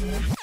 Yeah.